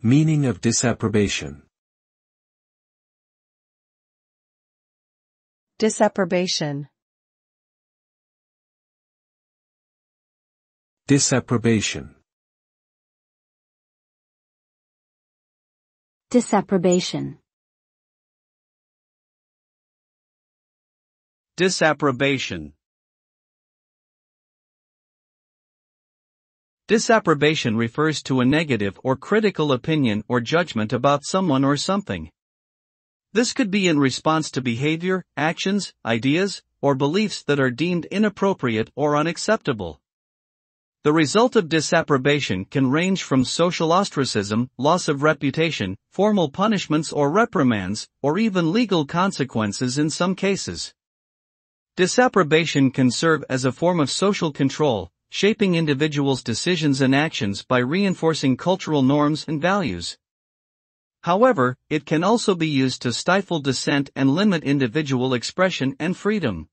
Meaning of disapprobation. Disapprobation. Disapprobation. Disapprobation. Disapprobation. Disapprobation refers to a negative or critical opinion or judgment about someone or something. This could be in response to behavior, actions, ideas, or beliefs that are deemed inappropriate or unacceptable. The result of disapprobation can range from social ostracism, loss of reputation, formal punishments or reprimands, or even legal consequences in some cases. Disapprobation can serve as a form of social control, shaping individuals' decisions and actions by reinforcing cultural norms and values. However, it can also be used to stifle dissent and limit individual expression and freedom.